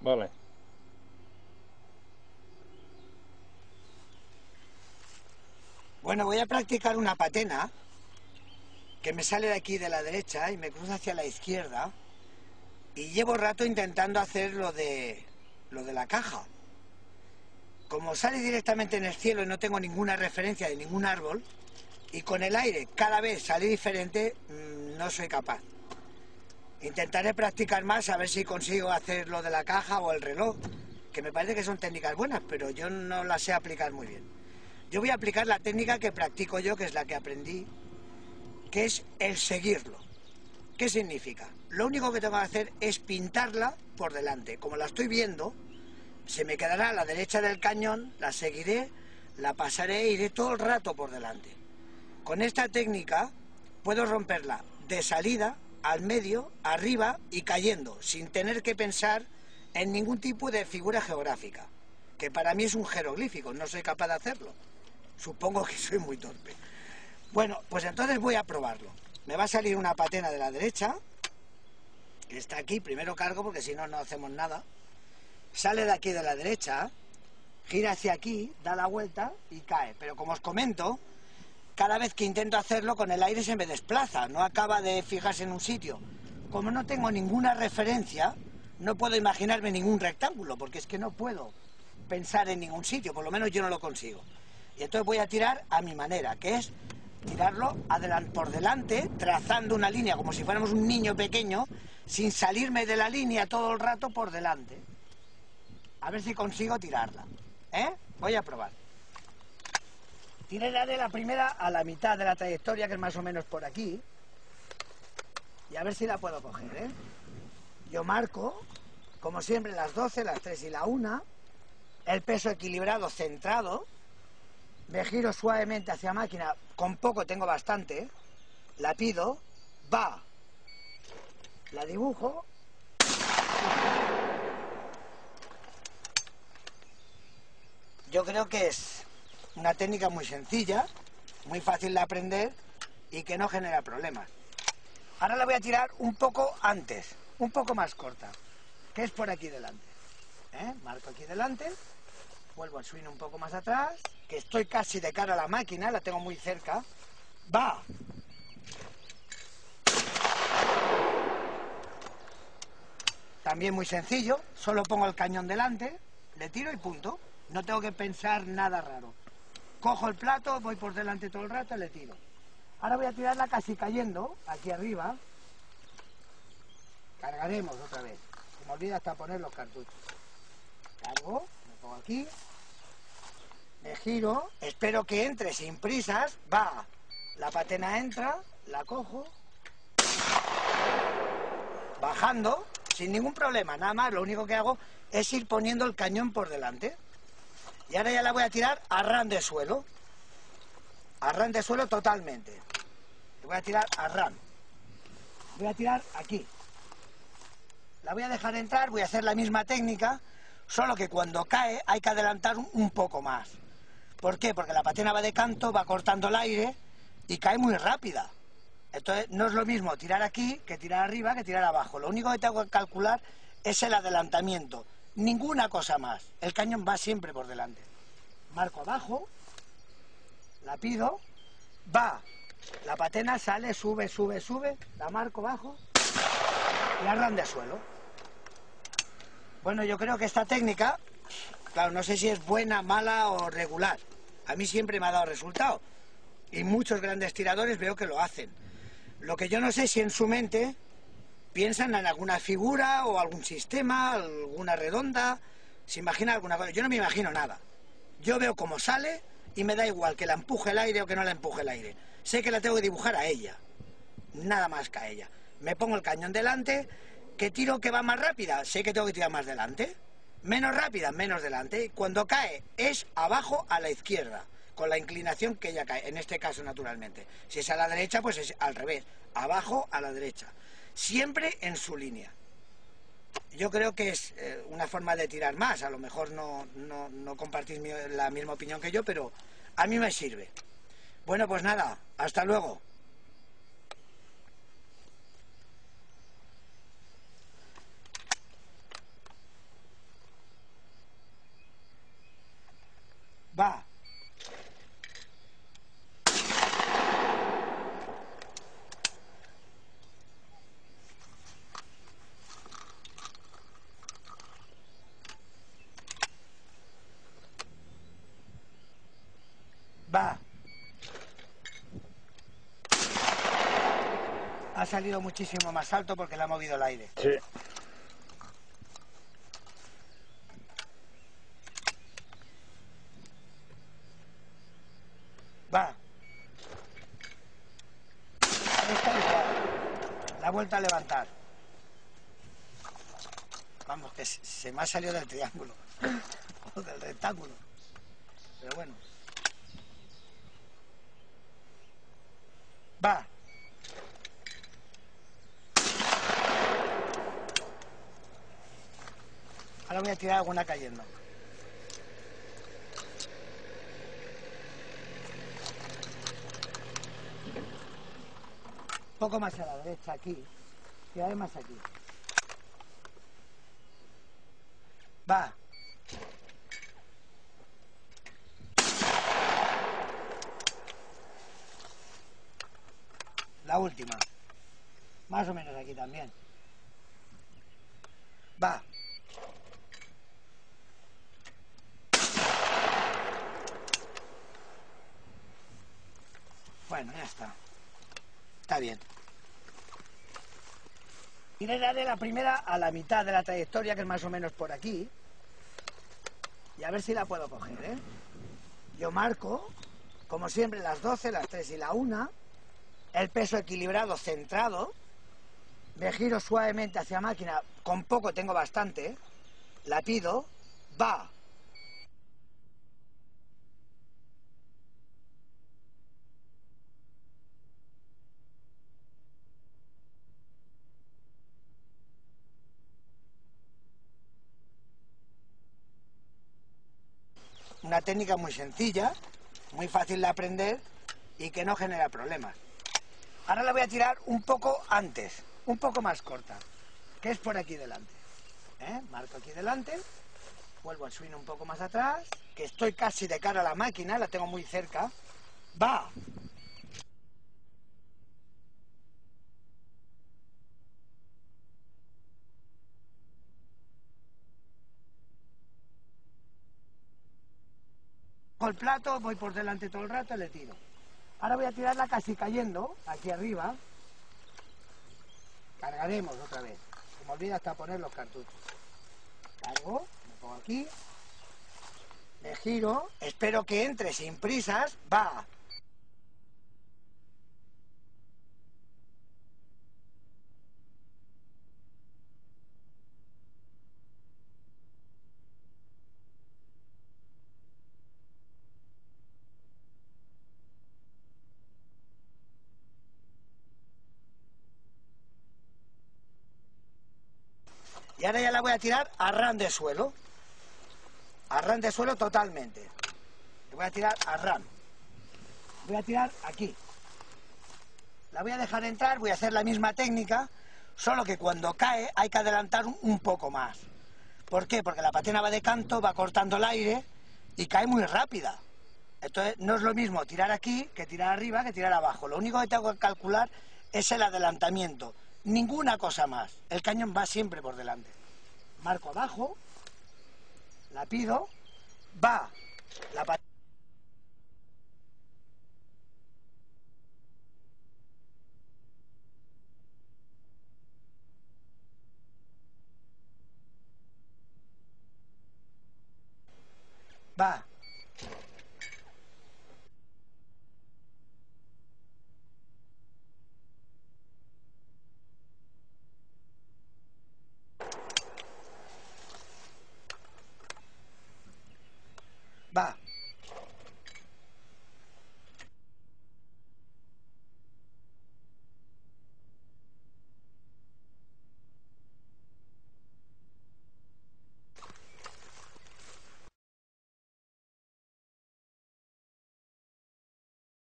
Vale. Bueno, voy a practicar una patena que me sale de aquí de la derecha y me cruza hacia la izquierda y llevo rato intentando hacer lo de, lo de la caja. Como sale directamente en el cielo y no tengo ninguna referencia de ningún árbol, y con el aire cada vez sale diferente, mm, no soy capaz. Intentaré practicar más a ver si consigo hacer lo de la caja o el reloj, que me parece que son técnicas buenas, pero yo no las sé aplicar muy bien. Yo voy a aplicar la técnica que practico yo, que es la que aprendí, que es el seguirlo. ¿Qué significa? Lo único que tengo que hacer es pintarla por delante. Como la estoy viendo, se me quedará a la derecha del cañón, la seguiré, la pasaré e iré todo el rato por delante. Con esta técnica puedo romperla de salida, al medio, arriba y cayendo, sin tener que pensar en ningún tipo de figura geográfica, que para mí es un jeroglífico, no soy capaz de hacerlo. Supongo que soy muy torpe. Bueno, pues entonces voy a probarlo. Me va a salir una patena de la derecha, que está aquí, primero cargo porque si no, no hacemos nada. Sale de aquí de la derecha, gira hacia aquí, da la vuelta y cae. Pero como os comento, cada vez que intento hacerlo con el aire se me desplaza, no acaba de fijarse en un sitio. Como no tengo ninguna referencia, no puedo imaginarme ningún rectángulo, porque es que no puedo pensar en ningún sitio, por lo menos yo no lo consigo. Y entonces voy a tirar a mi manera, que es tirarlo por delante, trazando una línea como si fuéramos un niño pequeño, sin salirme de la línea todo el rato por delante. A ver si consigo tirarla. ¿Eh? Voy a probar. Tiraré de la primera a la mitad de la trayectoria, que es más o menos por aquí. Y a ver si la puedo coger, ¿eh? Yo marco, como siempre, las 12, las 3 y la 1. El peso equilibrado, centrado me giro suavemente hacia máquina, con poco tengo bastante, la pido, va, la dibujo, yo creo que es una técnica muy sencilla, muy fácil de aprender y que no genera problemas. Ahora la voy a tirar un poco antes, un poco más corta, que es por aquí delante. ¿Eh? Marco aquí delante, vuelvo al swing un poco más atrás, que estoy casi de cara a la máquina, la tengo muy cerca, va. También muy sencillo, solo pongo el cañón delante, le tiro y punto. No tengo que pensar nada raro. Cojo el plato, voy por delante todo el rato y le tiro. Ahora voy a tirarla casi cayendo, aquí arriba. Cargaremos otra vez. Se me olvida hasta poner los cartuchos. Cargo, me pongo aquí, me giro, espero que entre sin prisas, va, la patena entra, la cojo, bajando, sin ningún problema, nada más, lo único que hago es ir poniendo el cañón por delante. Y ahora ya la voy a tirar a ran de suelo, a ran de suelo totalmente. Le voy a tirar a ran. Voy a tirar aquí. La voy a dejar entrar, voy a hacer la misma técnica, solo que cuando cae hay que adelantar un poco más. ¿Por qué? Porque la patena va de canto, va cortando el aire y cae muy rápida. Entonces no es lo mismo tirar aquí que tirar arriba que tirar abajo. Lo único que tengo que calcular es el adelantamiento. Ninguna cosa más. El cañón va siempre por delante. Marco abajo, la pido, va. La patena sale, sube, sube, sube, la marco abajo y arran de suelo. Bueno, yo creo que esta técnica, claro, no sé si es buena, mala o regular a mí siempre me ha dado resultado. Y muchos grandes tiradores veo que lo hacen. Lo que yo no sé si en su mente piensan en alguna figura o algún sistema, alguna redonda, se imagina alguna cosa. Yo no me imagino nada. Yo veo cómo sale y me da igual que la empuje el aire o que no la empuje el aire. Sé que la tengo que dibujar a ella, nada más que a ella. Me pongo el cañón delante, que tiro que va más rápida, sé que tengo que tirar más delante menos rápida, menos delante. Cuando cae es abajo a la izquierda, con la inclinación que ella cae, en este caso naturalmente. Si es a la derecha, pues es al revés, abajo a la derecha. Siempre en su línea. Yo creo que es eh, una forma de tirar más, a lo mejor no, no, no compartís la misma opinión que yo, pero a mí me sirve. Bueno, pues nada, hasta luego. Va. Ha salido muchísimo más alto porque le ha movido el aire. Sí. Va. Esta igual. La vuelta a levantar. Vamos, que se- se me ha salido del triángulo. O del rectángulo. Pero bueno. Va. Ahora voy a tirar alguna cayendo. Un poco más a la derecha aquí. Y además aquí. Va. La última. Más o menos aquí también. Va. Bueno, ya está. Está bien. Y le daré la primera a la mitad de la trayectoria, que es más o menos por aquí. Y a ver si la puedo coger, ¿eh? Yo marco, como siempre, las 12, las 3 y la 1. El peso equilibrado, centrado. Me giro suavemente hacia máquina. Con poco tengo bastante. La pido. Va. Una técnica muy sencilla, muy fácil de aprender y que no genera problemas. Ahora la voy a tirar un poco antes, un poco más corta, que es por aquí delante. ¿Eh? Marco aquí delante, vuelvo al swing un poco más atrás, que estoy casi de cara a la máquina, la tengo muy cerca. Va. El plato, voy por delante todo el rato y le tiro. Ahora voy a tirarla casi cayendo, aquí arriba. Cargaremos otra vez. Se me olvida hasta poner los cartuchos. Cargo, me pongo aquí. Me giro, espero que entre sin prisas. Va. Y ahora ya la voy a tirar a ran de suelo. A ran de suelo totalmente. Le voy a tirar a ran. Voy a tirar aquí. La voy a dejar entrar, voy a hacer la misma técnica, solo que cuando cae hay que adelantar un, poco más. ¿Por qué? Porque la patena va de canto, va cortando el aire y cae muy rápida. Entonces no es lo mismo tirar aquí que tirar arriba que tirar abajo. Lo único que tengo que calcular es el adelantamiento. Ninguna cosa más. El cañón va siempre por delante. Marco abajo, la pido, va la patena. Va 吧。